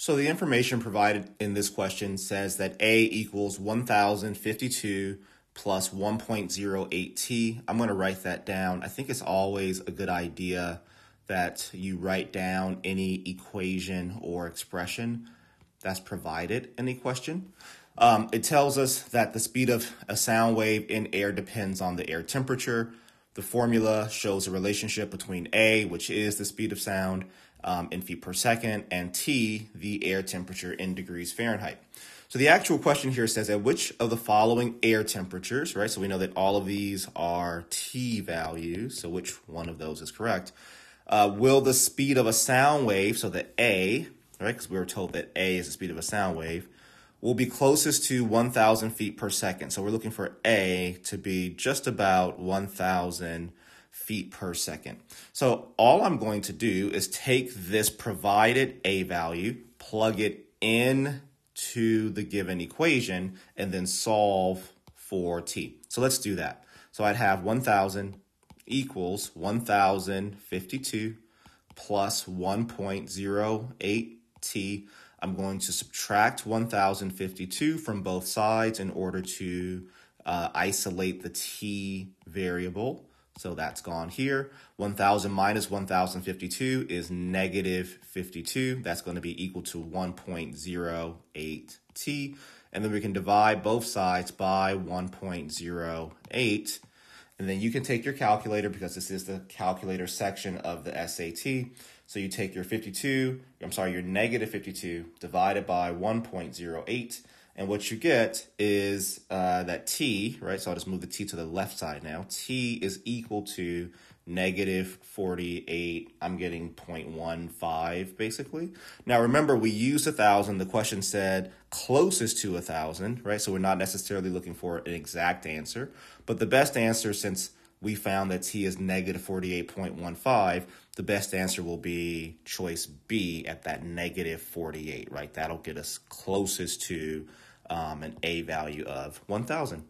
So the information provided in this question says that A equals 1052 plus 1.08t. I'm going to write that down. I think it's always a good idea that you write down any equation or expression that's provided in a question. Um, it tells us that the speed of a sound wave in air depends on the air temperature. The formula shows a relationship between A, which is the speed of sound, um, in feet per second, and T, the air temperature in degrees Fahrenheit. So the actual question here says at which of the following air temperatures, right? So we know that all of these are T values. So which one of those is correct? Uh, will the speed of a sound wave, so the A, right? Because we were told that A is the speed of a sound wave, will be closest to 1,000 feet per second. So we're looking for A to be just about 1,000 feet per second. So all I'm going to do is take this provided A value, plug it in to the given equation, and then solve for T. So let's do that. So I'd have 1,000 equals 1,052 plus 1.08 T. I'm going to subtract 1,052 from both sides in order to uh, isolate the T variable. So that's gone here. 1,000 minus 1,052 is negative 52. That's going to be equal to 1.08 t. And then we can divide both sides by 1.08. And then you can take your calculator because this is the calculator section of the SAT. So you take your 52, I'm sorry, your negative 52 divided by 1.08 and what you get is uh, that t, right? So I'll just move the t to the left side now. t is equal to negative 48. I'm getting 0.15 basically. Now remember, we used a 1,000. The question said closest to a 1,000, right? So we're not necessarily looking for an exact answer. But the best answer, since we found that t is negative 48.15, the best answer will be choice B at that negative 48, right? That'll get us closest to um, an A value of 1,000.